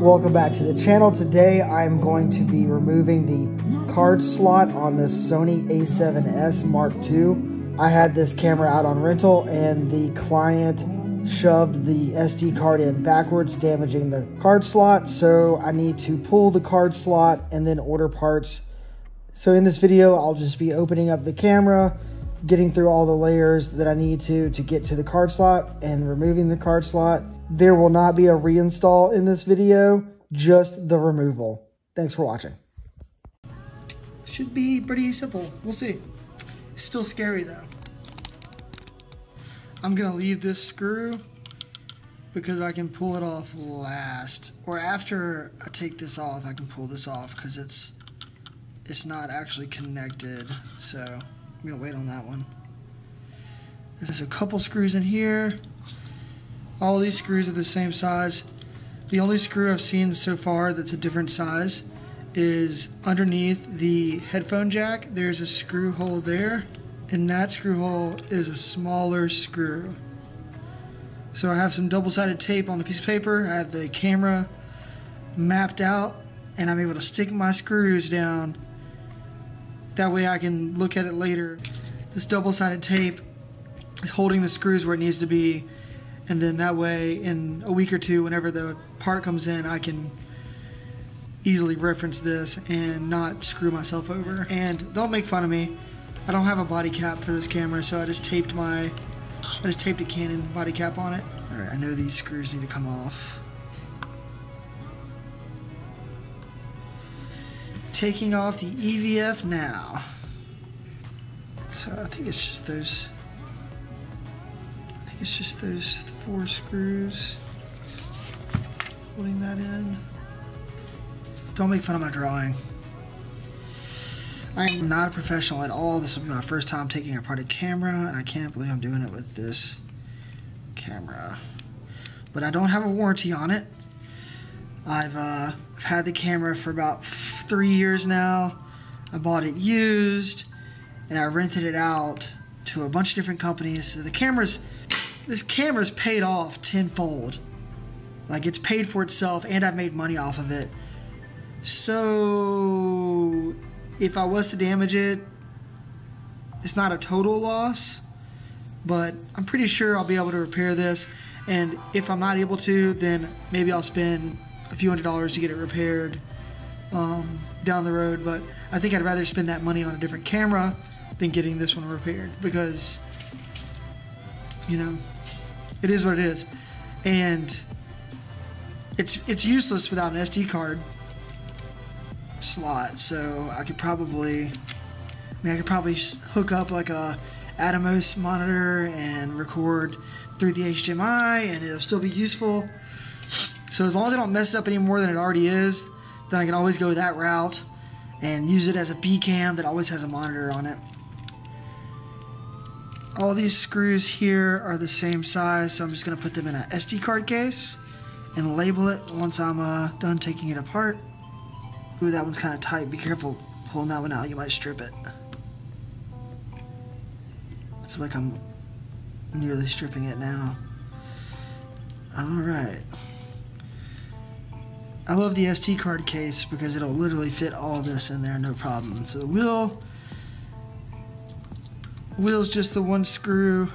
Welcome back to the channel. Today I'm going to be removing the card slot on this Sony a7S Mark II. I had this camera out on rental and the client shoved the SD card in backwards, damaging the card slot. So I need to pull the card slot and then order parts. So in this video, I'll just be opening up the camera, getting through all the layers that I need to to get to the card slot and removing the card slot. There will not be a reinstall in this video, just the removal. Thanks for watching. Should be pretty simple. We'll see. It's still scary though. I'm gonna leave this screw because I can pull it off last. Or after I take this off, I can pull this off because it's it's not actually connected. So I'm gonna wait on that one. There's a couple screws in here. All these screws are the same size. The only screw I've seen so far that's a different size is underneath the headphone jack. There's a screw hole there, and that screw hole is a smaller screw. So I have some double-sided tape on a piece of paper. I have the camera mapped out, and I'm able to stick my screws down. That way I can look at it later. This double-sided tape is holding the screws where it needs to be and then that way in a week or two whenever the part comes in i can easily reference this and not screw myself over. And don't make fun of me. I don't have a body cap for this camera so i just taped my i just taped a canon body cap on it. All right i know these screws need to come off. Taking off the evf now. So i think it's just those it's just those four screws holding that in. Don't make fun of my drawing. I am not a professional at all. This will be my first time taking apart a camera, and I can't believe I'm doing it with this camera. But I don't have a warranty on it. I've, uh, I've had the camera for about three years now. I bought it used, and I rented it out to a bunch of different companies. So the camera's this camera's paid off tenfold. Like it's paid for itself and I've made money off of it. So if I was to damage it, it's not a total loss, but I'm pretty sure I'll be able to repair this. And if I'm not able to, then maybe I'll spend a few hundred dollars to get it repaired um, down the road. But I think I'd rather spend that money on a different camera than getting this one repaired because, you know, it is what it is, and it's it's useless without an SD card slot. So I could probably, I mean, I could probably hook up like a Atomos monitor and record through the HDMI, and it'll still be useful. So as long as I don't mess it up any more than it already is, then I can always go that route and use it as a B cam that always has a monitor on it. All these screws here are the same size, so I'm just going to put them in an SD card case and label it once I'm uh, done taking it apart. Ooh, that one's kind of tight. Be careful pulling that one out. You might strip it. I feel like I'm nearly stripping it now. Alright. I love the SD card case because it'll literally fit all this in there, no problem. So the wheel Wheel's just the one screw. So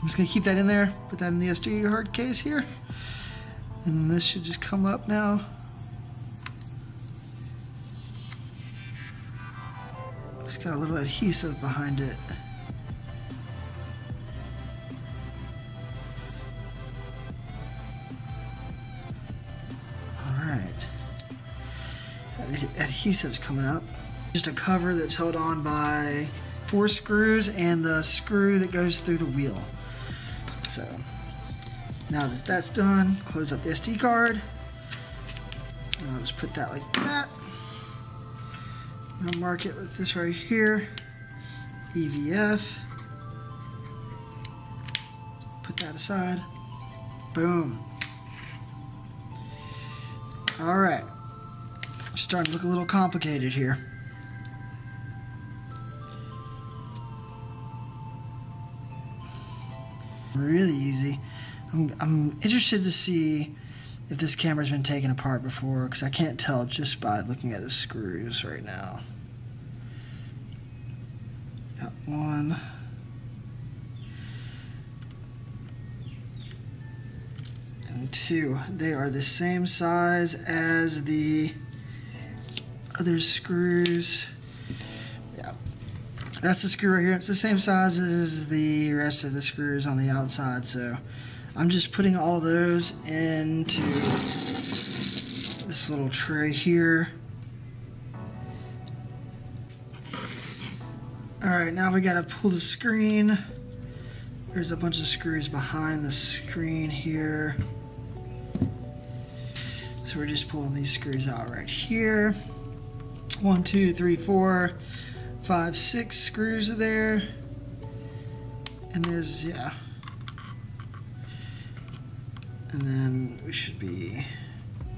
I'm just gonna keep that in there, put that in the SD card case here. And this should just come up now. It's got a little adhesive behind it. Adhesives coming up. Just a cover that's held on by four screws and the screw that goes through the wheel. So now that that's done, close up the SD card. And I'll just put that like that. I'm gonna mark it with this right here, EVF. Put that aside. Boom. All right starting to look a little complicated here. Really easy. I'm, I'm interested to see if this camera's been taken apart before because I can't tell just by looking at the screws right now. Got one. And two. They are the same size as the other screws. Yeah. That's the screw right here. It's the same size as the rest of the screws on the outside, so I'm just putting all those into this little tray here. Alright, now we gotta pull the screen. There's a bunch of screws behind the screen here. So we're just pulling these screws out right here. One, two, three, four, five, six screws are there. And there's, yeah. And then we should be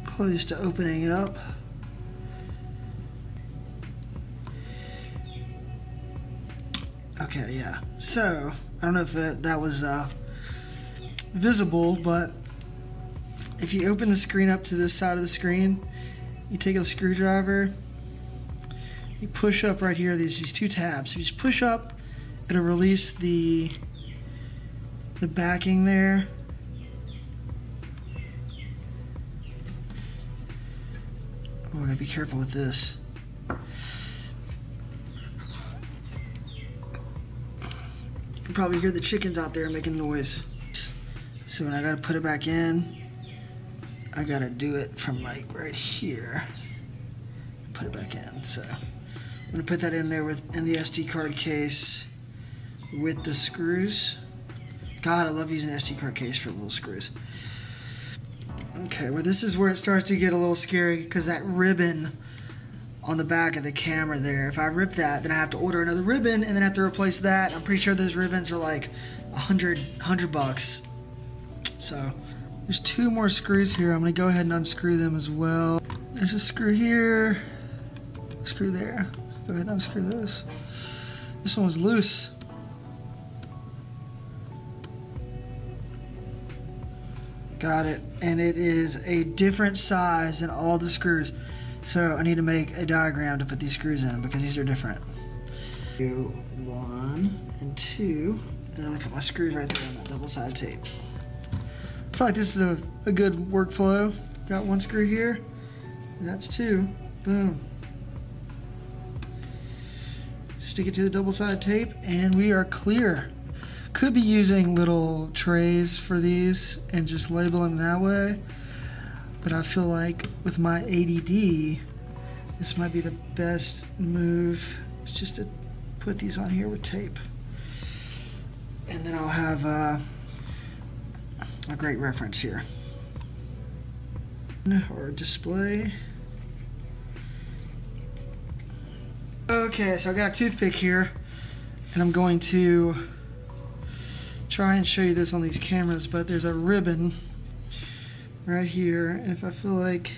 close to opening it up. Okay, yeah. So, I don't know if that, that was uh, visible, but if you open the screen up to this side of the screen, you take a screwdriver, you push up right here, there's these two tabs. You just push up, it'll release the the backing there. Oh, I gotta be careful with this. You can probably hear the chickens out there making noise. So when I gotta put it back in, I gotta do it from like right here. Put it back in. So I'm gonna put that in there with in the SD card case with the screws. God, I love using SD card case for little screws. Okay, well this is where it starts to get a little scary because that ribbon on the back of the camera there, if I rip that, then I have to order another ribbon and then I have to replace that. I'm pretty sure those ribbons are like a hundred, hundred bucks. So there's two more screws here. I'm gonna go ahead and unscrew them as well. There's a screw here, screw there. Go ahead and unscrew those. This one was loose. Got it. And it is a different size than all the screws. So I need to make a diagram to put these screws in because these are different. Two, one, and two. And then I'm gonna put my screws right there on that double side tape. I feel like this is a, a good workflow. Got one screw here. That's two. Boom. Stick it to the double-sided tape and we are clear. Could be using little trays for these and just label them that way. But I feel like with my ADD, this might be the best move. It's just to put these on here with tape. And then I'll have uh, a great reference here. Or display. Okay, so I got a toothpick here, and I'm going to try and show you this on these cameras, but there's a ribbon right here, and if I feel like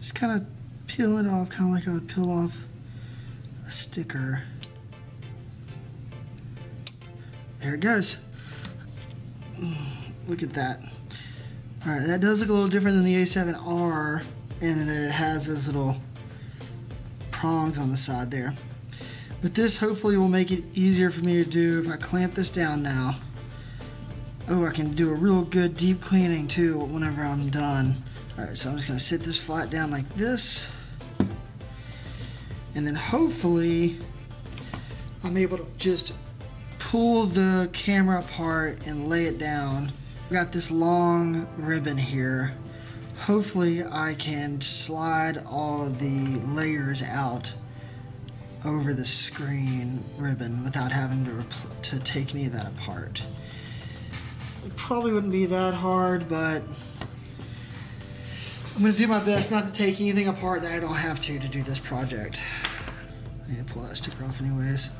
just kind of peel it off, kind of like I would peel off a sticker. There it goes. Look at that. All right, that does look a little different than the A7R and that it has those little prongs on the side there. But this hopefully will make it easier for me to do if I clamp this down now. Oh, I can do a real good deep cleaning too whenever I'm done. All right, so I'm just gonna sit this flat down like this. And then hopefully I'm able to just pull the camera apart and lay it down. We got this long ribbon here. Hopefully I can slide all the layers out over the screen ribbon without having to, to take any of that apart. It probably wouldn't be that hard, but I'm gonna do my best not to take anything apart that I don't have to to do this project. I need to pull that sticker off anyways.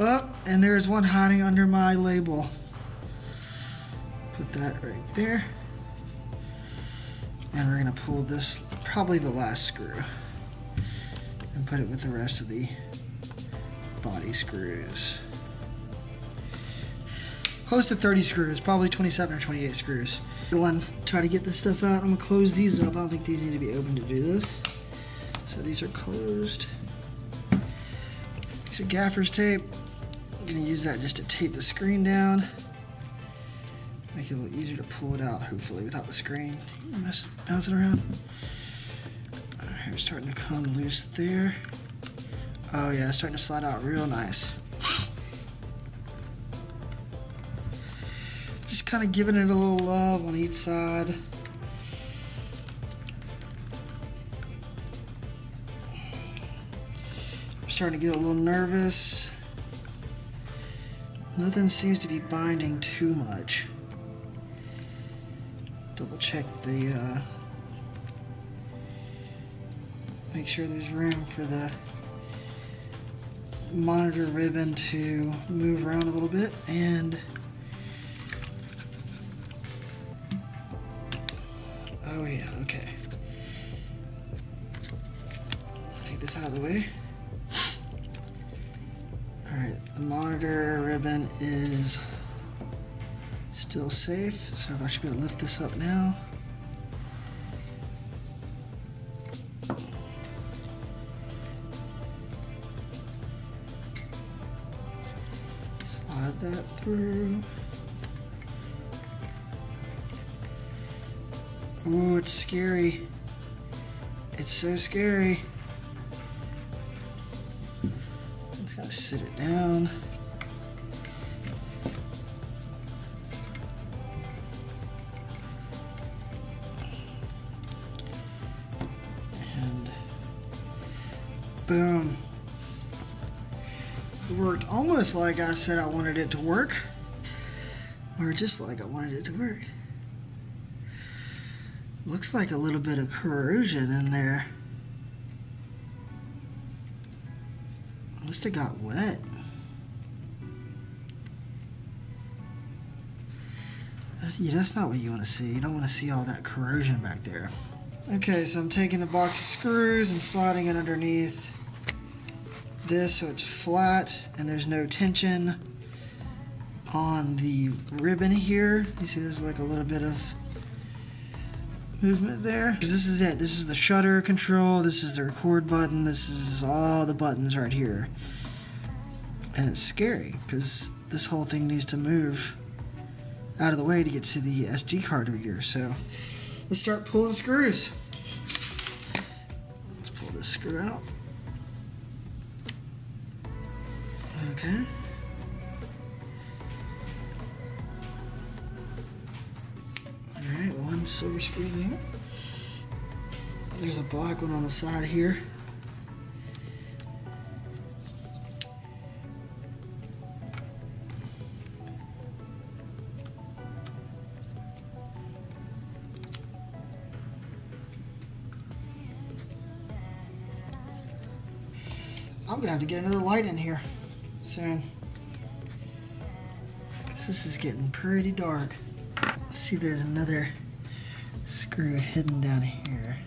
Oh, and there's one hiding under my label. Put that right there. And we're gonna pull this, probably the last screw, and put it with the rest of the body screws. close to 30 screws, probably 27 or 28 screws. Go on, try to get this stuff out. I'm gonna close these up. I don't think these need to be open to do this. So these are closed. Of gaffer's tape. I'm gonna use that just to tape the screen down. Make it a little easier to pull it out, hopefully, without the screen. It around. Alright, we're starting to come loose there. Oh yeah, it's starting to slide out real nice. Just kind of giving it a little love on each side. I'm starting to get a little nervous. Nothing seems to be binding too much. Check the, uh, make sure there's room for the monitor ribbon to move around a little bit and oh yeah okay. Take this out of the way. All right the monitor ribbon is still safe so I should be able to lift this up now slide that through. Ooh, it's scary. It's so scary. Just gotta sit it down. Boom. It worked almost like I said I wanted it to work, or just like I wanted it to work. Looks like a little bit of corrosion in there. Must have got wet. That's, yeah, that's not what you want to see. You don't want to see all that corrosion back there. Okay, so I'm taking a box of screws and sliding it underneath this so it's flat and there's no tension on the ribbon here. You see there's like a little bit of movement there. This is it. This is the shutter control. This is the record button. This is all the buttons right here. And it's scary because this whole thing needs to move out of the way to get to the SD card reader. So let's start pulling screws. Let's pull this screw out. Okay. Alright, one silver screw there. There's a black one on the side here. I'm gonna have to get another light in here soon. This is getting pretty dark. See, there's another screw hidden down here.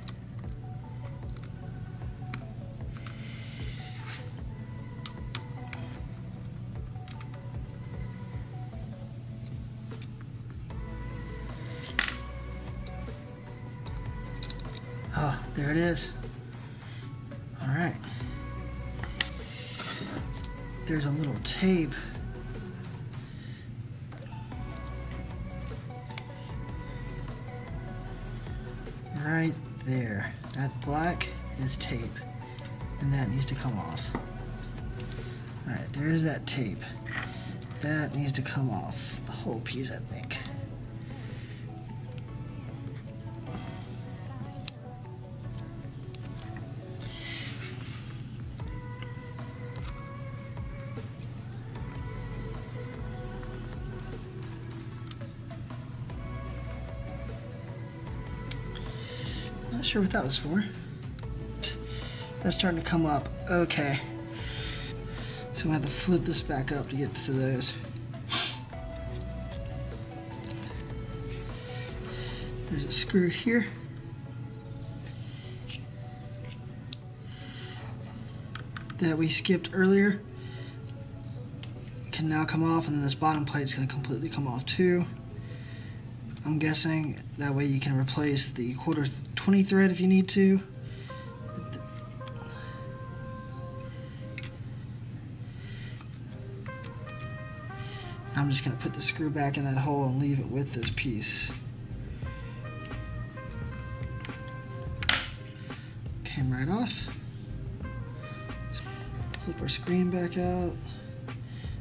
Oh, there it is. There's a little tape. Right there. That black is tape. And that needs to come off. Alright, there's that tape. That needs to come off. The whole piece, I think. Sure what that was for. That's starting to come up. Okay. So I'm gonna have to flip this back up to get to those. There's a screw here. That we skipped earlier. can now come off and then this bottom plate is going to completely come off too. I'm guessing that way you can replace the quarter 20 thread if you need to. I'm just going to put the screw back in that hole and leave it with this piece. Came right off. Flip our screen back out.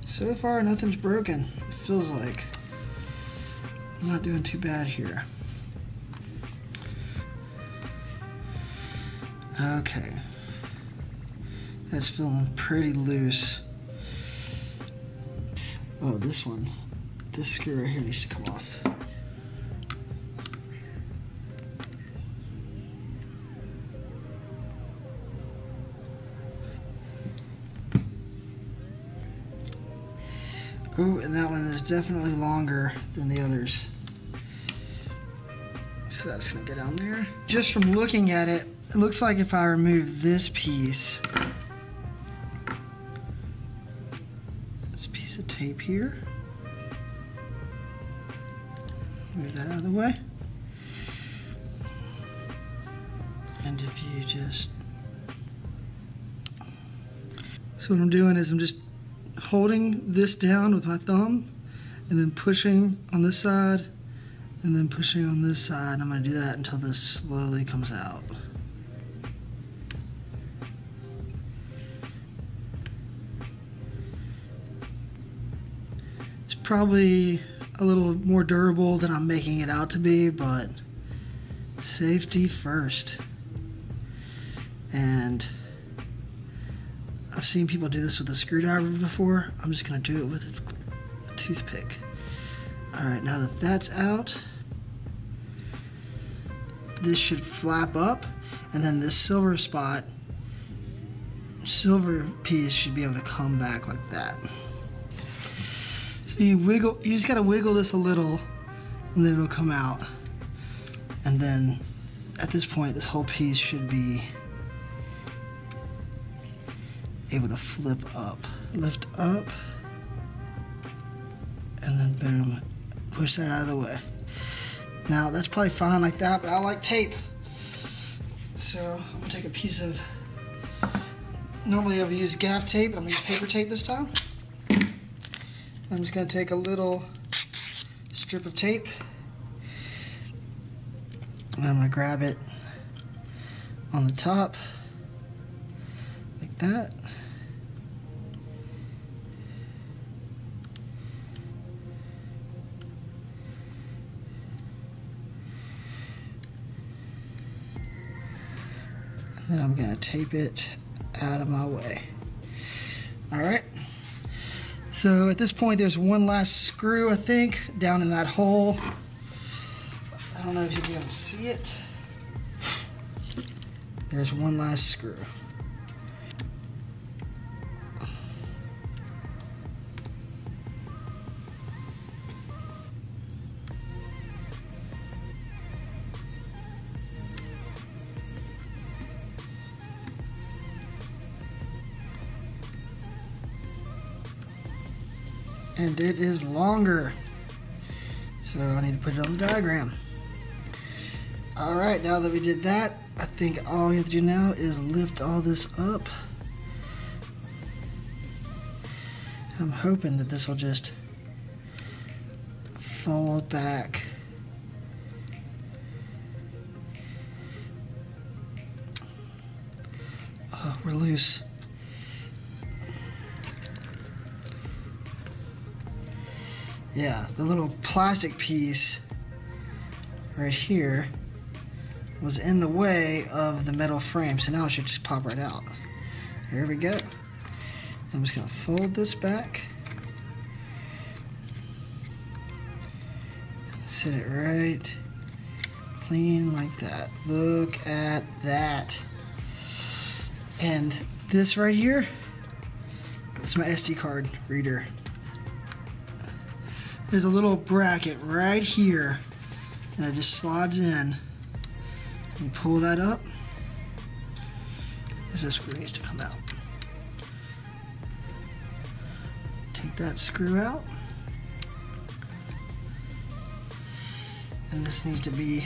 So far, nothing's broken. It feels like. I'm not doing too bad here. Okay. That's feeling pretty loose. Oh, this one. This screw right here needs to come off. Oh, and that one is definitely longer than the others. So that's gonna go down there. Just from looking at it, it looks like if I remove this piece, this piece of tape here, move that out of the way. And if you just, so what I'm doing is I'm just holding this down with my thumb and then pushing on this side and then pushing on this side. I'm going to do that until this slowly comes out. It's probably a little more durable than I'm making it out to be, but safety first. And I've seen people do this with a screwdriver before. I'm just gonna do it with a toothpick. All right, now that that's out, this should flap up, and then this silver spot, silver piece should be able to come back like that. So you wiggle, you just gotta wiggle this a little, and then it'll come out. And then at this point, this whole piece should be able to flip up. Lift up, and then boom, push that out of the way. Now that's probably fine like that, but I like tape. So I'm gonna take a piece of, normally I would use gaff tape, but I'm gonna use paper tape this time. I'm just gonna take a little strip of tape, and I'm gonna grab it on the top, like that. Then I'm gonna tape it out of my way. All right. So at this point, there's one last screw, I think, down in that hole. I don't know if you'll be able to see it. There's one last screw. And it is longer. So I need to put it on the diagram. All right, now that we did that, I think all we have to do now is lift all this up. I'm hoping that this will just fold back. Oh, we're loose. Yeah, the little plastic piece right here was in the way of the metal frame, so now it should just pop right out. Here we go. I'm just gonna fold this back. Sit it right clean like that. Look at that. And this right here, my SD card reader there's a little bracket right here that just slides in. and pull that up. This screw needs to come out. Take that screw out. And this needs to be,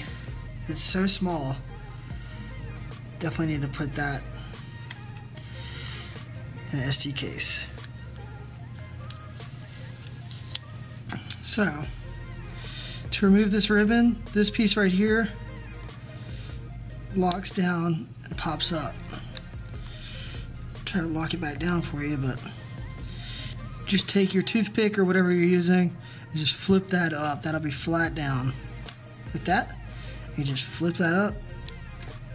it's so small. Definitely need to put that in an SD case. So, to remove this ribbon, this piece right here locks down and pops up. Try to lock it back down for you, but just take your toothpick or whatever you're using and just flip that up. That'll be flat down. Like that, you just flip that up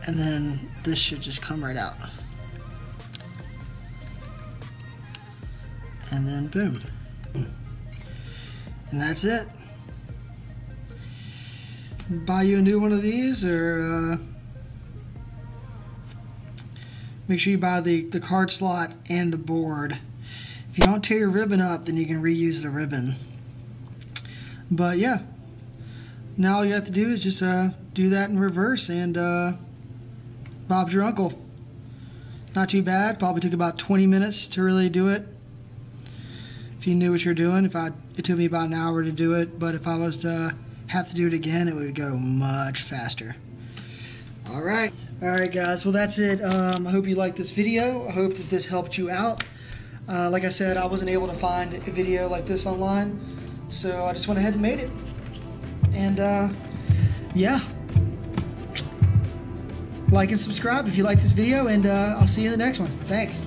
and then this should just come right out. And then boom. And that's it. Buy you a new one of these or uh, make sure you buy the, the card slot and the board. If you don't tear your ribbon up, then you can reuse the ribbon. But yeah, now all you have to do is just uh, do that in reverse and uh, Bob's your uncle. Not too bad, probably took about 20 minutes to really do it. You knew what you're doing, if I, it took me about an hour to do it, but if I was to have to do it again, it would go much faster. All right. All right, guys. Well, that's it. Um, I hope you liked this video. I hope that this helped you out. Uh, like I said, I wasn't able to find a video like this online, so I just went ahead and made it. And uh, yeah, like and subscribe if you like this video, and uh, I'll see you in the next one. Thanks.